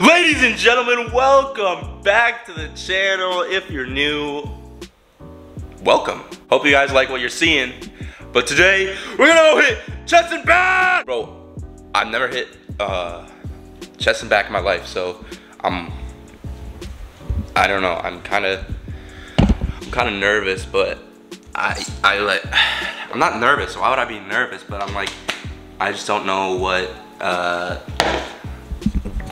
Ladies and gentlemen, welcome back to the channel. If you're new, welcome. Hope you guys like what you're seeing. But today, we're gonna hit chest and back! Bro, I've never hit uh, chest and back in my life, so I'm, I don't know, I'm kinda, I'm kinda nervous, but I, I like, I'm not nervous, why would I be nervous? But I'm like, I just don't know what, uh,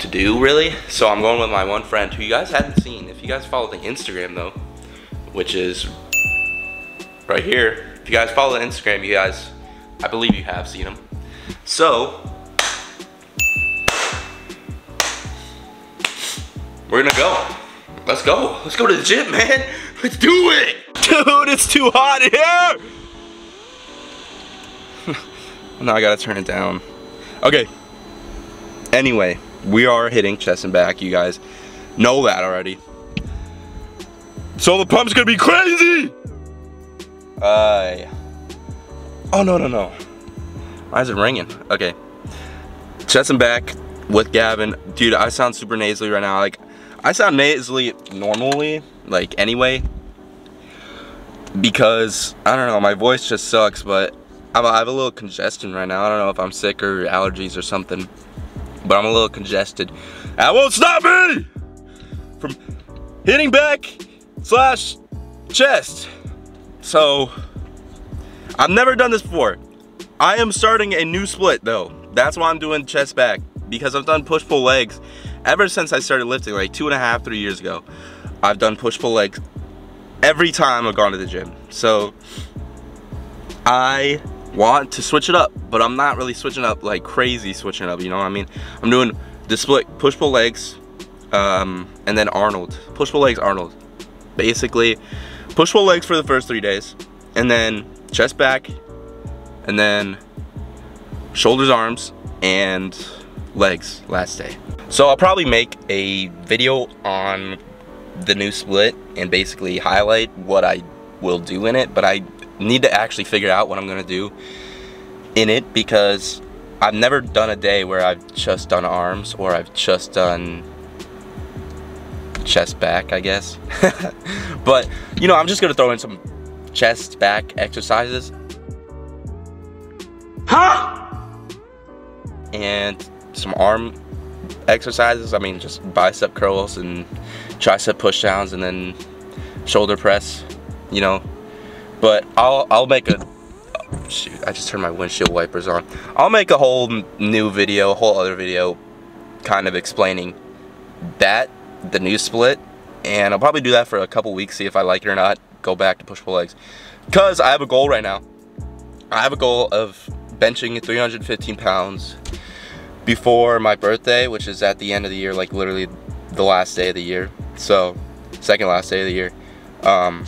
to do really. So I'm going with my one friend who you guys hadn't seen. If you guys follow the Instagram though, which is right here. If you guys follow the Instagram, you guys, I believe you have seen him. So, we're gonna go. Let's go. Let's go to the gym, man. Let's do it. Dude, it's too hot here. now I gotta turn it down. Okay. Anyway, we are hitting chest and back, you guys know that already. So the pump's gonna be crazy! Uh, oh no, no, no. Why is it ringing? Okay. Chest and back with Gavin. Dude, I sound super nasally right now. Like, I sound nasally normally, like anyway. Because, I don't know, my voice just sucks, but I have a little congestion right now. I don't know if I'm sick or allergies or something but I'm a little congested. That won't stop me from hitting back slash chest. So, I've never done this before. I am starting a new split though. That's why I'm doing chest back because I've done push pull legs ever since I started lifting like two and a half, three years ago. I've done push pull legs every time I've gone to the gym. So I want to switch it up, but I'm not really switching up like crazy switching up, you know what I mean? I'm doing the split push-pull legs, um, and then Arnold. Push-pull legs, Arnold. Basically, push-pull legs for the first three days, and then chest back, and then shoulders, arms, and legs last day. So I'll probably make a video on the new split and basically highlight what I will do in it, but I need to actually figure out what I'm gonna do in it because I've never done a day where I've just done arms or I've just done chest back, I guess. but, you know, I'm just gonna throw in some chest back exercises. Huh? And some arm exercises. I mean, just bicep curls and tricep pushdowns and then shoulder press, you know, but I'll I'll make a oh, shoot. I just turned my windshield wipers on. I'll make a whole new video, a whole other video, kind of explaining that the new split, and I'll probably do that for a couple weeks, see if I like it or not. Go back to push pull legs, cause I have a goal right now. I have a goal of benching 315 pounds before my birthday, which is at the end of the year, like literally the last day of the year. So, second last day of the year. Um,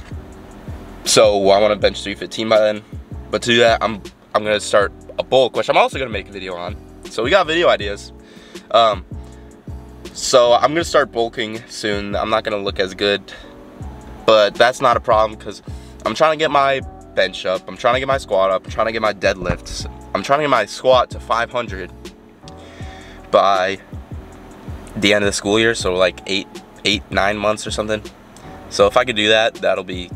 so I want to bench 315 by then. But to do that, I'm I'm gonna start a bulk, which I'm also gonna make a video on. So we got video ideas. Um, so I'm gonna start bulking soon. I'm not gonna look as good, but that's not a problem because I'm trying to get my bench up. I'm trying to get my squat up. I'm trying to get my deadlifts. I'm trying to get my squat to 500 by the end of the school year. So like eight, eight, nine months or something. So if I could do that, that'll be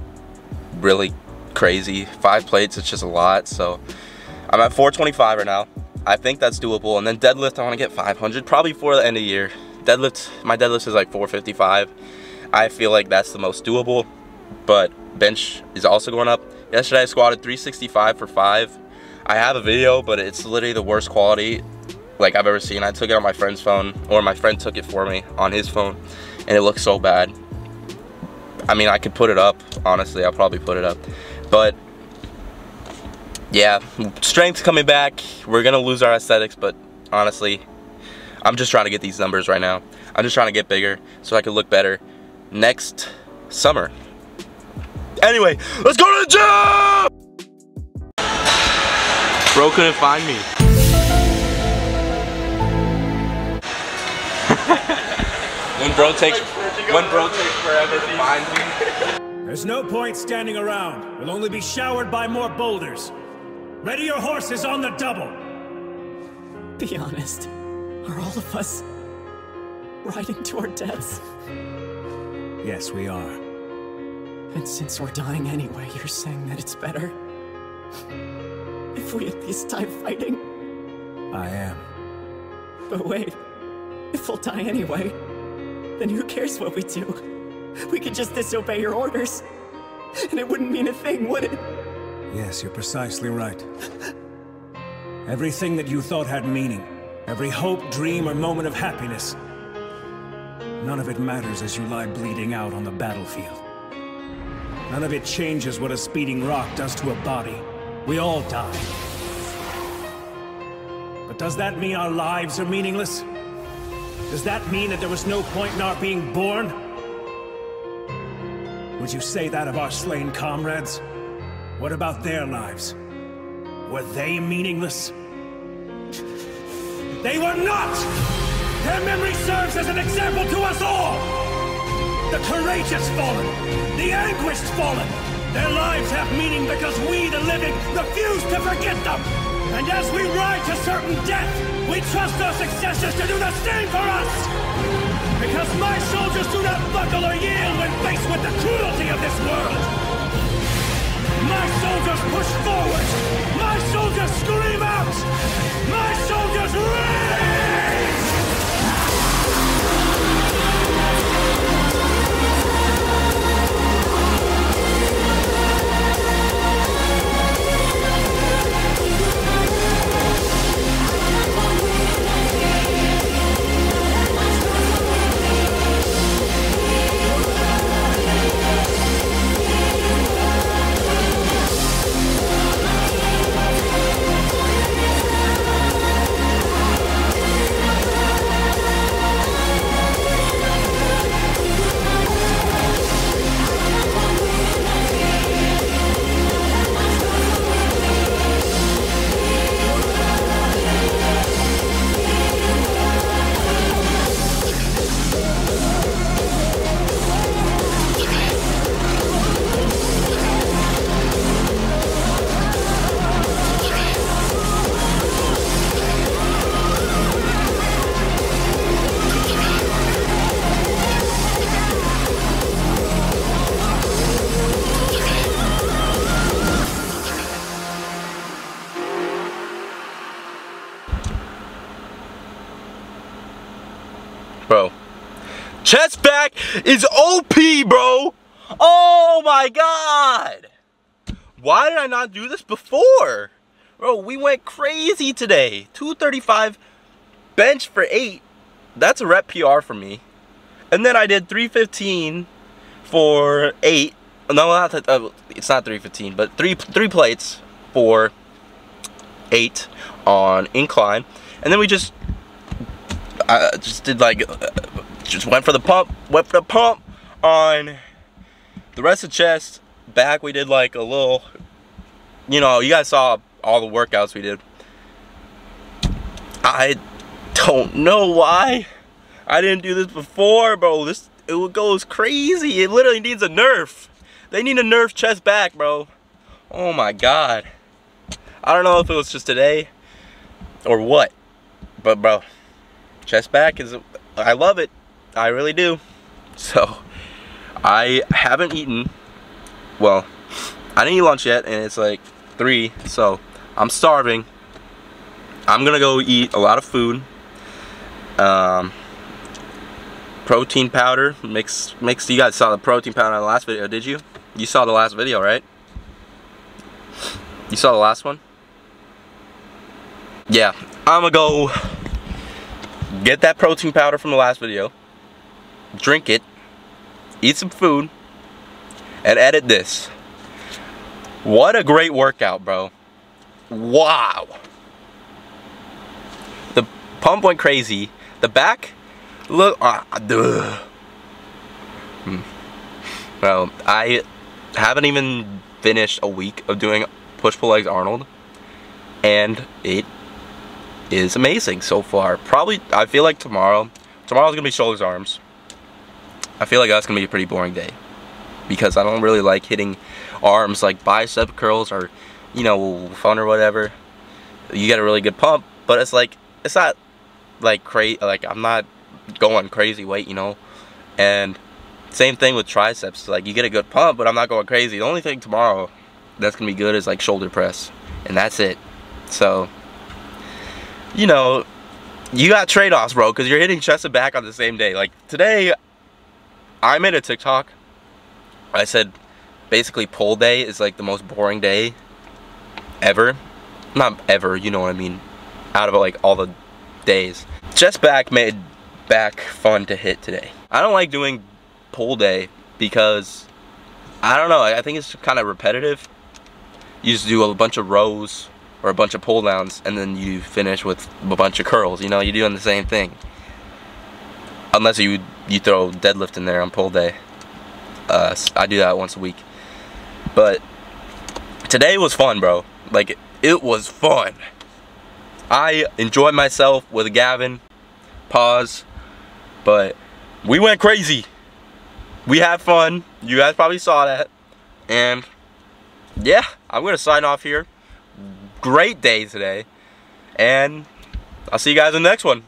really crazy. Five plates, it's just a lot. So I'm at 425 right now. I think that's doable. And then deadlift, I want to get 500 probably for the end of the year. Deadlift, my deadlift is like 455. I feel like that's the most doable. But bench is also going up. Yesterday I squatted 365 for five. I have a video, but it's literally the worst quality like I've ever seen. I took it on my friend's phone, or my friend took it for me on his phone, and it looks so bad. I mean, I could put it up, honestly, I'll probably put it up. But, yeah, strength coming back. We're gonna lose our aesthetics, but honestly, I'm just trying to get these numbers right now. I'm just trying to get bigger so I can look better next summer. Anyway, let's go to the gym! Bro couldn't find me. when bro takes when bro takes forever to find me. There's no point standing around. We'll only be showered by more boulders. Ready your horses on the double. Be honest. Are all of us riding to our deaths. Yes, we are. And since we're dying anyway, you're saying that it's better? If we at least die fighting? I am. But wait, if we'll die anyway, then who cares what we do? We could just disobey your orders. And it wouldn't mean a thing, would it? Yes, you're precisely right. Everything that you thought had meaning, every hope, dream, or moment of happiness, none of it matters as you lie bleeding out on the battlefield. None of it changes what a speeding rock does to a body. We all die. But does that mean our lives are meaningless? Does that mean that there was no point in our being born? Would you say that of our slain comrades? What about their lives? Were they meaningless? They were not! Their memory serves as an example to us all! The courageous fallen, the anguished fallen, their lives have meaning because we, the living, refuse to forget them! And as we ride to certain death, we trust our successors to do the same for us! Because my soldiers do not buckle or yield when faced with the cruelty of this world! My soldiers push forward! My soldiers scream out! My soldiers Bro. Chest back is OP, bro. Oh my god. Why did I not do this before? Bro, we went crazy today. 235 bench for 8. That's a rep PR for me. And then I did 315 for 8. No, not uh, it's not 315, but 3 3 plates for 8 on incline. And then we just I just did like, uh, just went for the pump, went for the pump on the rest of chest. Back we did like a little, you know, you guys saw all the workouts we did. I don't know why I didn't do this before, bro. This it goes crazy. It literally needs a nerf. They need a nerf chest back, bro. Oh my god. I don't know if it was just today or what, but bro, chest back is I love it. I really do. So I haven't eaten. Well, I didn't eat lunch yet, and it's like three, so I'm starving. I'm gonna go eat a lot of food. Um, protein powder mix mix. You guys saw the protein powder in the last video, did you? You saw the last video, right? You saw the last one? Yeah, I'm gonna go get that protein powder from the last video, drink it, eat some food, and edit this. What a great workout, bro. Wow. The pump went crazy. The back, look, duh. Hmm. Well, I haven't even finished a week of doing push-pull legs Arnold, and it is amazing so far. Probably, I feel like tomorrow, tomorrow's gonna be shoulders, arms. I feel like that's gonna be a pretty boring day because I don't really like hitting arms like bicep curls or, you know, fun or whatever. You get a really good pump, but it's like, it's not like crazy, like I'm not going crazy weight, you know. And same thing with triceps. Like you get a good pump, but I'm not going crazy. The only thing tomorrow that's gonna be good is like shoulder press, and that's it. So, you know, you got trade-offs, bro, because you're hitting chest and back on the same day. Like today, I made a TikTok. I said basically pull day is like the most boring day ever. Not ever, you know what I mean. Out of like all the days. Chest back made back fun to hit today. I don't like doing pull day because I don't know, I think it's kind of repetitive. You just do a bunch of rows or a bunch of pull downs and then you finish with a bunch of curls, you know, you're doing the same thing. Unless you you throw deadlift in there on pull day. Uh, I do that once a week. But today was fun, bro. Like, it was fun. I enjoyed myself with Gavin. Pause. But we went crazy. We had fun. You guys probably saw that. And yeah, I'm going to sign off here great day today. And I'll see you guys in the next one.